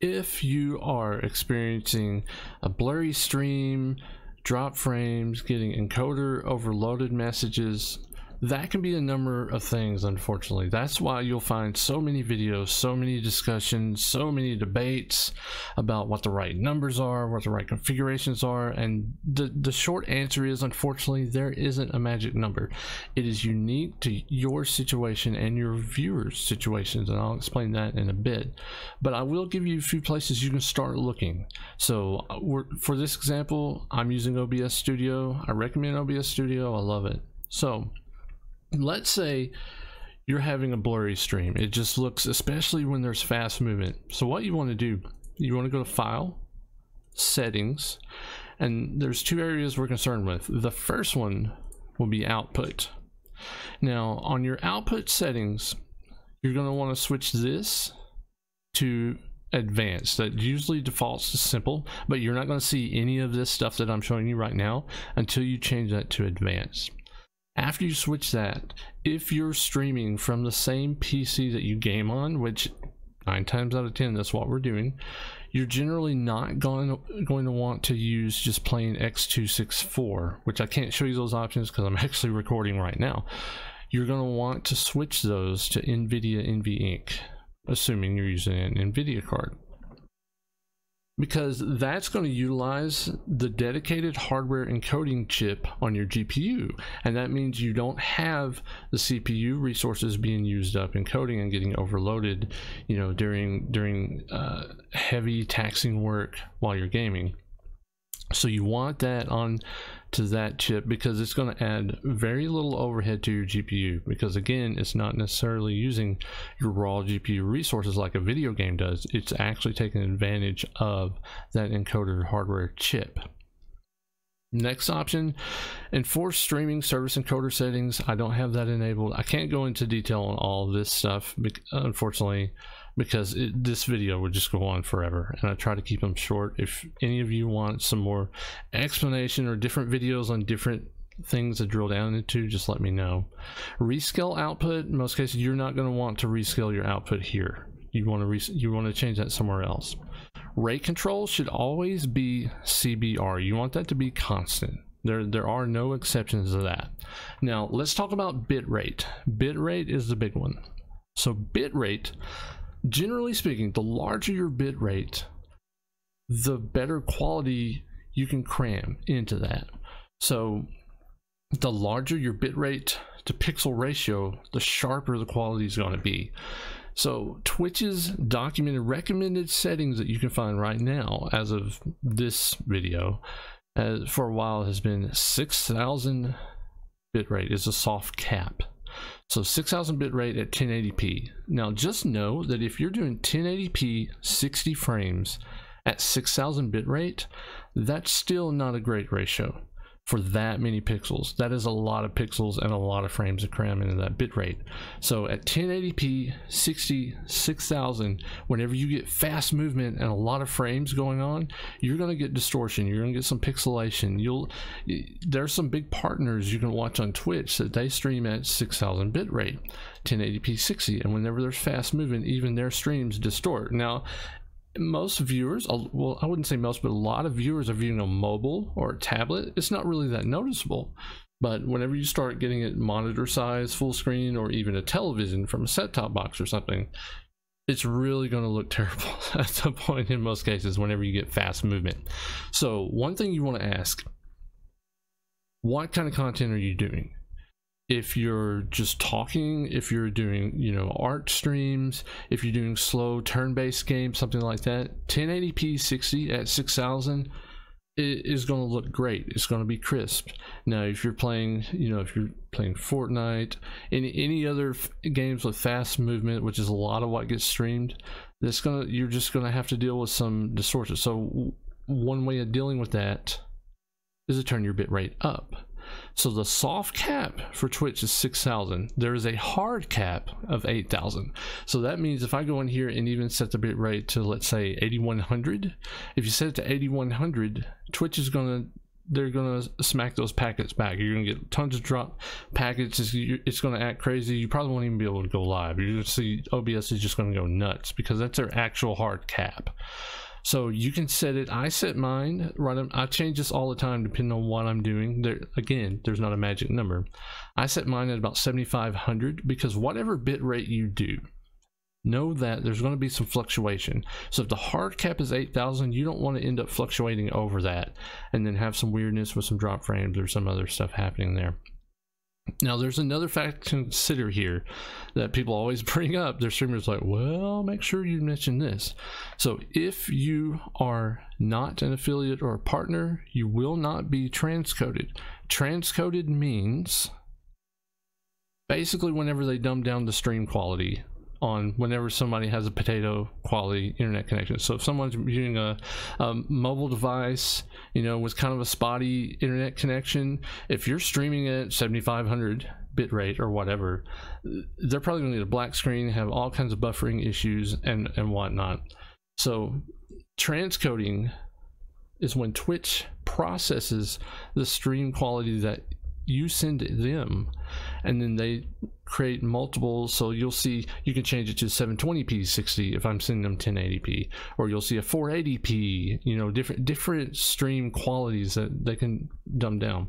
if you are experiencing a blurry stream, drop frames, getting encoder overloaded messages, that can be a number of things unfortunately. That's why you'll find so many videos so many discussions so many debates about what the right numbers are what the right configurations are and the the short answer is unfortunately there isn't a magic number. It is unique to your situation and your viewers situations and I'll explain that in a bit. But I will give you a few places you can start looking. So uh, for this example I'm using OBS Studio. I recommend OBS Studio. I love it. So let's say you're having a blurry stream. It just looks especially when there's fast movement. So what you want to do you want to go to file settings and there's two areas we're concerned with. The first one will be output. Now on your output settings you're going to want to switch this to advanced. That usually defaults to simple but you're not going to see any of this stuff that I'm showing you right now until you change that to advanced after you switch that, if you're streaming from the same PC that you game on, which nine times out of 10, that's what we're doing, you're generally not going, going to want to use just plain X264, which I can't show you those options because I'm actually recording right now. You're going to want to switch those to NVIDIA NVENC, assuming you're using an NVIDIA card because that's going to utilize the dedicated hardware encoding chip on your GPU and that means you don't have the CPU resources being used up encoding and getting overloaded you know during during uh, heavy taxing work while you're gaming. So you want that on to that chip because it's going to add very little overhead to your GPU because again it's not necessarily using your raw GPU resources like a video game does it's actually taking advantage of that encoder hardware chip Next option, enforce streaming service encoder settings. I don't have that enabled. I can't go into detail on all this stuff, unfortunately because it, this video would just go on forever and I try to keep them short. If any of you want some more explanation or different videos on different things to drill down into, just let me know. Rescale output, in most cases you're not going to want to rescale your output here. You want to you want to change that somewhere else. Rate control should always be CBR. You want that to be constant. There, there are no exceptions to that. Now, let's talk about bitrate. Bitrate is the big one. So bitrate generally speaking, the larger your bit rate, the better quality you can cram into that. So the larger your bit rate to pixel ratio, the sharper the quality is going to be. So Twitch's documented recommended settings that you can find right now as of this video uh, for a while has been 6000 bitrate is a soft cap. So 6000 bit rate at 1080p. Now just know that if you're doing 1080p 60 frames at 6000 bit rate, that's still not a great ratio for that many pixels. That is a lot of pixels and a lot of frames to cram into that bit rate. So at 1080p 60 6000 whenever you get fast movement and a lot of frames going on, you're going to get distortion, you're going to get some pixelation. You'll there's some big partners you can watch on Twitch that they stream at 6000 bit rate, 1080p 60 and whenever there's fast movement even their streams distort. Now most viewers, well, I wouldn't say most, but a lot of viewers are viewing a mobile or a tablet. It's not really that noticeable. But whenever you start getting it monitor size, full screen, or even a television from a set top box or something, it's really going to look terrible at the point in most cases whenever you get fast movement. So, one thing you want to ask what kind of content are you doing? If you're just talking, if you're doing, you know, art streams, if you're doing slow turn-based games, something like that, 1080p 60 at 6000 is going to look great. It's going to be crisp. Now, if you're playing, you know, if you're playing Fortnite, any any other games with fast movement, which is a lot of what gets streamed, that's gonna you're just going to have to deal with some distortion. So one way of dealing with that is to turn your bit rate up so the soft cap for Twitch is 6,000. There is a hard cap of 8,000. So that means if I go in here and even set the bit rate to let's say 8100, if you set it to 8100, Twitch is to they're gonna smack those packets back. You're gonna get tons of drop packets. It's, it's gonna act crazy. You probably won't even be able to go live. You're gonna see OBS is just gonna go nuts because that's their actual hard cap. So you can set it. I set mine. Run. Um, I change this all the time depending on what I'm doing. There again, there's not a magic number. I set mine at about 7,500 because whatever bit rate you do, know that there's going to be some fluctuation. So if the hard cap is 8,000, you don't want to end up fluctuating over that and then have some weirdness with some drop frames or some other stuff happening there. Now, there's another fact to consider here that people always bring up. Their streamers like, well, make sure you mention this. So, if you are not an affiliate or a partner, you will not be transcoded. Transcoded means basically whenever they dumb down the stream quality on whenever somebody has a potato quality internet connection. So if someone's using a, a, mobile device, you know, with kind of a spotty internet connection, if you're streaming at 7500 bit rate or whatever, they're probably going to need a black screen, have all kinds of buffering issues and and whatnot. So transcoding is when Twitch processes the stream quality that you send them and then they create multiples so you'll see you can change it to 720p 60 if i'm sending them 1080p or you'll see a 480p you know different different stream qualities that they can dumb down.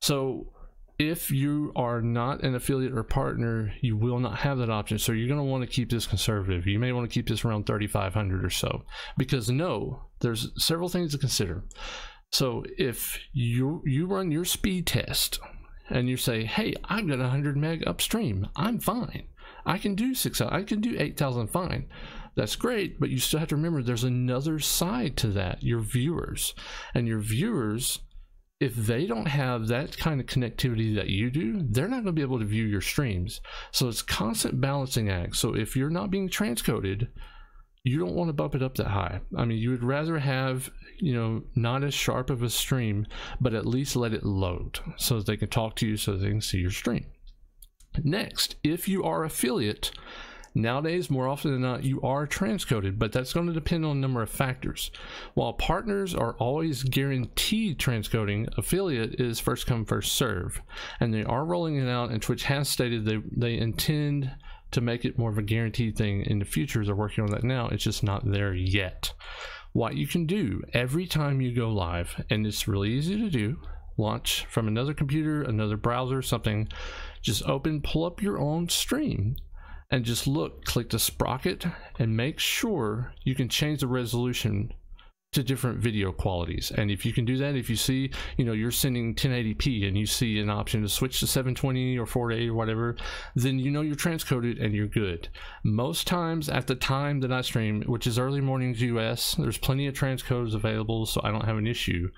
So if you are not an affiliate or partner you will not have that option. So you're going to want to keep this conservative. You may want to keep this around 3500 or so because no there's several things to consider so if you you run your speed test and you say, "Hey, I've got 100 meg upstream. I'm fine. I can do 6 I can do 8000 fine." That's great, but you still have to remember there's another side to that, your viewers. And your viewers if they don't have that kind of connectivity that you do, they're not going to be able to view your streams. So it's constant balancing act. So if you're not being transcoded, you don't want to bump it up that high. I mean, you would rather have, you know, not as sharp of a stream, but at least let it load so that they can talk to you so they can see your stream. Next, if you are affiliate, nowadays more often than not you are transcoded, but that's going to depend on a number of factors. While partners are always guaranteed transcoding, affiliate is first come first serve, and they are rolling it out. And Twitch has stated they they intend to make it more of a guaranteed thing in the future. They're working on that now. It's just not there yet. What you can do every time you go live, and it's really easy to do, launch from another computer, another browser, something, just open, pull up your own stream and just look, click the sprocket and make sure you can change the resolution to different video qualities. And if you can do that, if you see, you know, you're sending 1080p and you see an option to switch to 720 or 480 or whatever, then you know you're transcoded and you're good. Most times at the time that I stream, which is early mornings US, there's plenty of transcodes available, so I don't have an issue.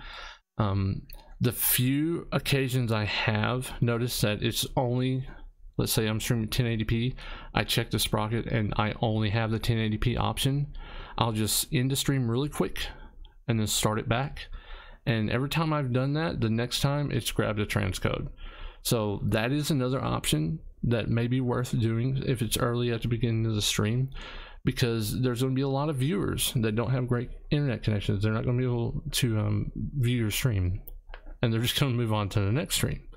Um, the few occasions I have noticed that it's only let's say I'm streaming 1080p, I check the sprocket and I only have the 1080p option. I'll just end the stream really quick, and then start it back. And every time I've done that, the next time it's grabbed a transcode. So that is another option that may be worth doing if it's early at the beginning of the stream because there's going to be a lot of viewers that don't have great internet connections. They're not going to be able to um, view your stream and they're just going to move on to the next stream.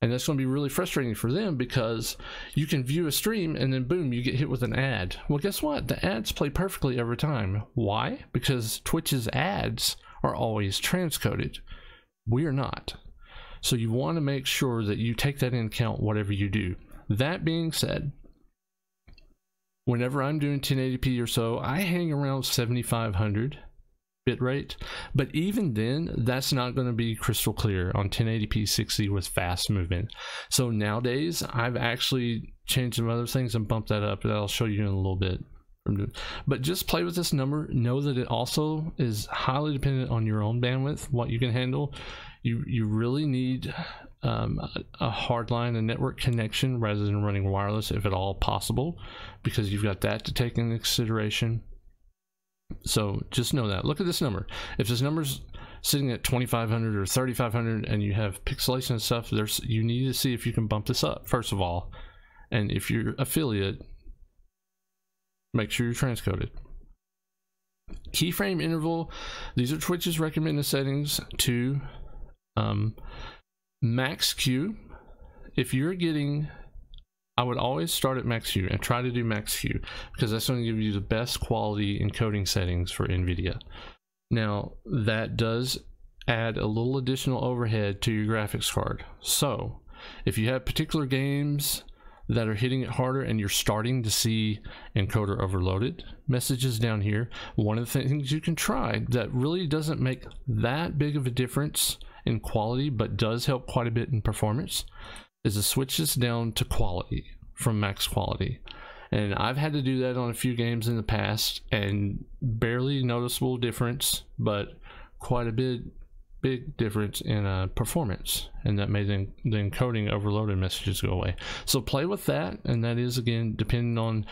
And that's going to be really frustrating for them because you can view a stream and then boom, you get hit with an ad. Well, guess what? The ads play perfectly every time. Why? Because Twitch's ads are always transcoded. We're not. So you want to make sure that you take that in account whatever you do. That being said, whenever I'm doing 1080p or so, I hang around 7500 bitrate. But even then, that's not going to be crystal clear on 1080p 60 with fast movement. So nowadays, I've actually changed some other things and bumped that up that I'll show you in a little bit. But just play with this number. Know that it also is highly dependent on your own bandwidth, what you can handle. You you really need um, a, hard line, a network connection, rather than running wireless, if at all possible, because you've got that to take into consideration. So just know that. Look at this number. If this number's sitting at 2500 or 3500 and you have pixelation and stuff, there's you need to see if you can bump this up first of all. And if you're affiliate, make sure you're transcoded. Keyframe interval, these are Twitch's recommended settings to Um, max Q, if you're getting, I would always start at max Q and try to do max Q because that's going to give you the best quality encoding settings for NVIDIA. Now, that does add a little additional overhead to your graphics card. So, if you have particular games that are hitting it harder and you're starting to see encoder overloaded messages down here, one of the things you can try that really doesn't make that big of a difference in quality but does help quite a bit in performance is to switch this down to quality from max quality. And I've had to do that on a few games in the past and barely noticeable difference, but quite a bit big difference in uh, performance and that made the, the encoding overloaded messages go away. So play with that and that is again depending on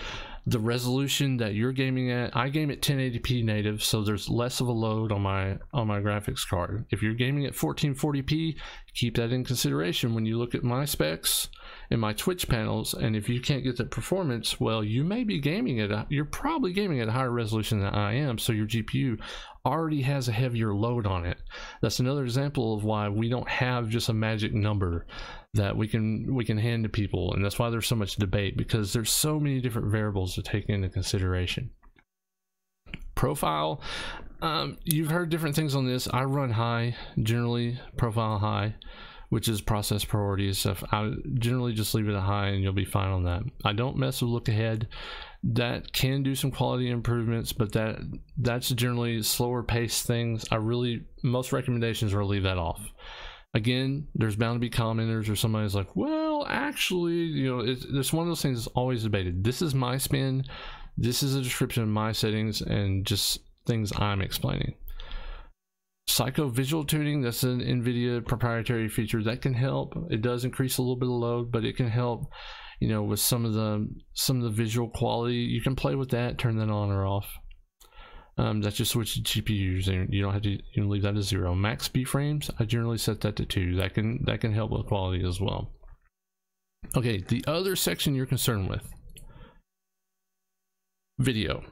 the resolution that you're gaming at. I game at 1080p native so there's less of a load on my on my graphics card. If you're gaming at 1440p keep that in consideration. When you look at my specs in my twitch panels and if you can't get that performance well you may be gaming at you're probably gaming at a higher resolution than i am so your gpu already has a heavier load on it. That's another example of why we don't have just a magic number that we can we can hand to people and that's why there's so much debate because there's so many different variables to take into consideration. Profile um, you've heard different things on this. I run high generally profile high which is process priorities stuff i generally just leave it at high and you'll be fine on that i don't mess with look ahead that can do some quality improvements but that that's generally slower pace things i really most recommendations are leave that off again, there's bound to be commenters or somebody's like, well, actually, you know, it's, it's one of those things that's always debated. This is my spin. This is a description of my settings and just things I'm explaining. Psycho visual tuning, that's an NVIDIA proprietary feature that can help. It does increase a little bit of load, but it can help, you know, with some of the some of the visual quality. You can play with that, turn that on or off. Um, that's just switch to GPUs and you don't have to you can leave that to zero. Max B frames, I generally set that to two. That can that can help with quality as well. Okay, the other section you're concerned with. Video.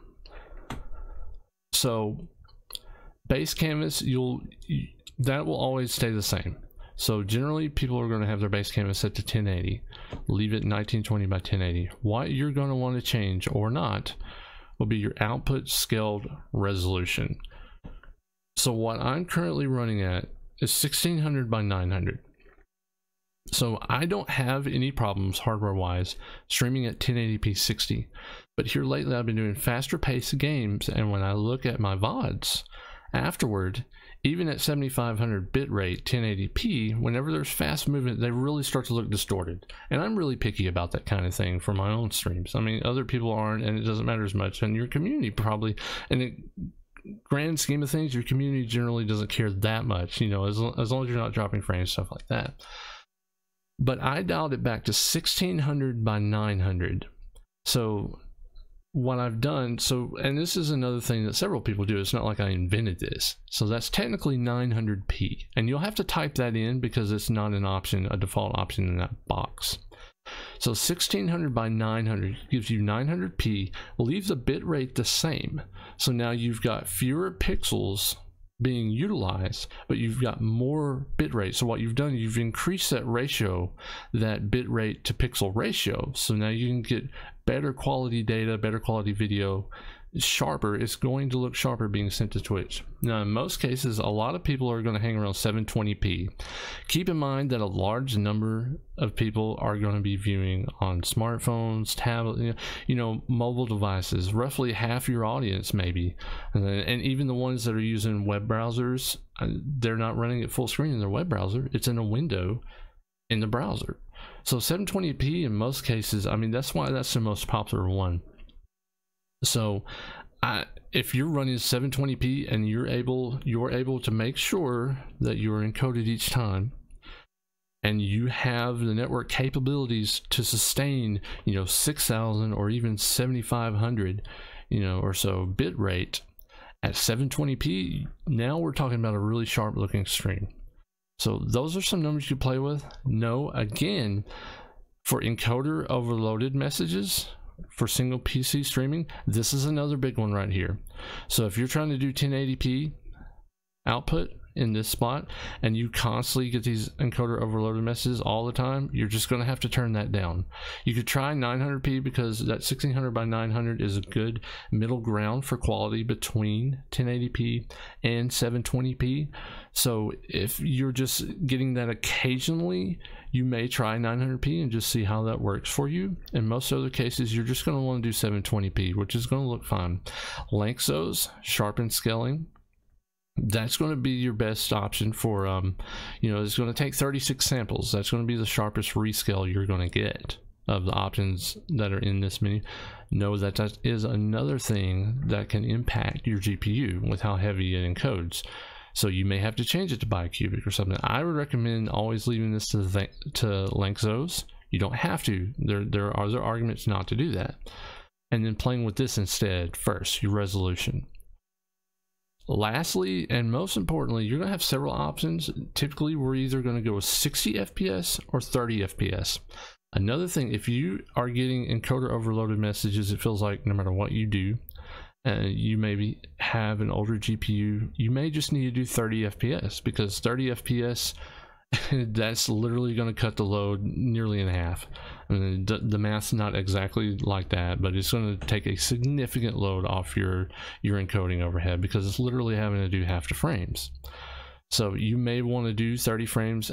So base canvas, you'll that will always stay the same. So generally people are going to have their base canvas set to 1080. Leave it 1920 by 1080. What you're going to want to change or not will be your output scaled resolution. So what I'm currently running at is 1600 by 900. So I don't have any problems hardware wise streaming at 1080p 60. But here lately I've been doing faster paced games and when I look at my VODs afterward, even at 7500 bitrate 1080p whenever there's fast movement they really start to look distorted. And i'm really picky about that kind of thing for my own streams. I mean other people aren't and it doesn't matter as much. And your community probably and it grand scheme of things your community generally doesn't care that much you know as, as long as you're not dropping frames stuff like that. But i dialed it back to 1600 by 900 so what I've done, so, and this is another thing that several people do. It's not like I invented this. So that's technically 900p. And you'll have to type that in because it's not an option, a default option in that box. So 1600 by 900 gives you 900p, leaves the bit rate the same. So now you've got fewer pixels being utilized, but you've got more bitrate. So what you've done, you've increased that ratio, that bitrate to pixel ratio. So now you can get better quality data, better quality video, sharper. It's going to look sharper being sent to Twitch. Now, in most cases, a lot of people are going to hang around 720p. Keep in mind that a large number of people are going to be viewing on smartphones, tablets, you know, mobile devices. Roughly half your audience, maybe, and, and even the ones that are using web browsers, uh, they're not running it full screen in their web browser. It's in a window in the browser. So 720p in most cases, I mean, that's why that's the most popular one. So I, if you're running 720p and you're able, you're able to make sure that you're encoded each time and you have the network capabilities to sustain, you know, 6000 or even 7500, you know, or so bit rate at 720p, now we're talking about a really sharp looking stream. So those are some numbers you play with. No, again, for encoder overloaded messages for single PC streaming, this is another big one right here. So if you're trying to do 1080p output, in this spot and you constantly get these encoder overloaded messages all the time, you're just going to have to turn that down. You could try 900p because that 1600 by 900 is a good middle ground for quality between 1080p and 720p. So if you're just getting that occasionally, you may try 900p and just see how that works for you. In most other cases, you're just going to want to do 720p, which is going to look fine. Lanczos, sharpen scaling, that's going to be your best option for um you know it's going to take 36 samples. That's going to be the sharpest rescale you're going to get of the options that are in this menu. Know that that is another thing that can impact your gpu with how heavy it encodes. So you may have to change it to bicubic or something. I would recommend always leaving this to the, to Lanczos you don't have to. There there are other arguments not to do that. And then playing with this instead first your resolution Lastly, and most importantly, you're going to have several options. Typically, we're either going to go with 60 FPS or 30 FPS. Another thing, if you are getting encoder overloaded messages, it feels like no matter what you do, and uh, you maybe have an older GPU, you may just need to do 30 FPS because 30 FPS that's literally going to cut the load nearly in half. I mean, the, the math's not exactly like that, but it's going to take a significant load off your your encoding overhead because it's literally having to do half the frames. So you may want to do 30 frames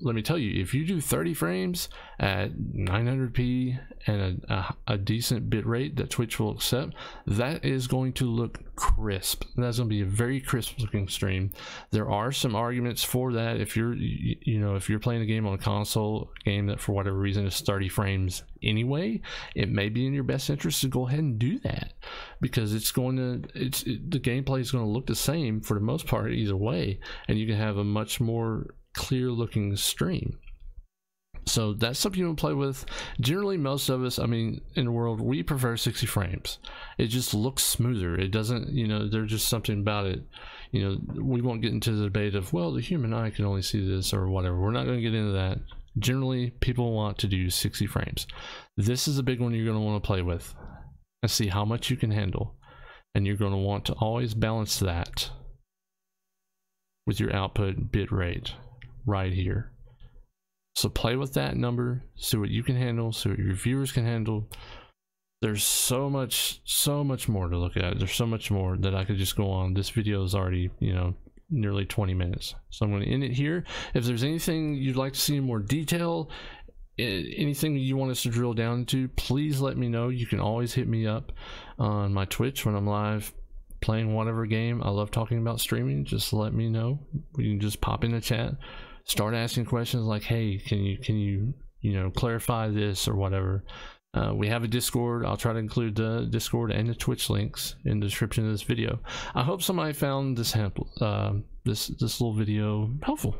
let me tell you, if you do 30 frames at 900p and a, a, a, decent bit rate that Twitch will accept, that is going to look crisp. That's going to be a very crisp looking stream. There are some arguments for that. If you're, you, know, if you're playing a game on a console, game that for whatever reason is 30 frames anyway, it may be in your best interest to go ahead and do that because it's going to, it's it, the gameplay is going to look the same for the most part either way, and you can have a much more clear looking stream. So that's something you can play with. Generally, most of us, I mean, in the world, we prefer 60 frames. It just looks smoother. It doesn't, you know, there's just something about it. You know, we won't get into the debate of, well, the human eye can only see this or whatever. We're not going to get into that. Generally, people want to do 60 frames. This is a big one you're going to want to play with and see how much you can handle. And you're going to want to always balance that with your output bit rate right here. So play with that number, see what you can handle, see what your viewers can handle. There's so much, so much more to look at. There's so much more that I could just go on. This video is already, you know, nearly 20 minutes. So I'm going to end it here. If there's anything you'd like to see in more detail, anything you want us to drill down into, please let me know. You can always hit me up on my Twitch when I'm live playing whatever game. I love talking about streaming. Just let me know. You can just pop in the chat start asking questions like, "Hey, can you can you you know clarify this or whatever?" Uh, we have a Discord. I'll try to include the Discord and the Twitch links in the description of this video. I hope somebody found this uh, this this little video helpful.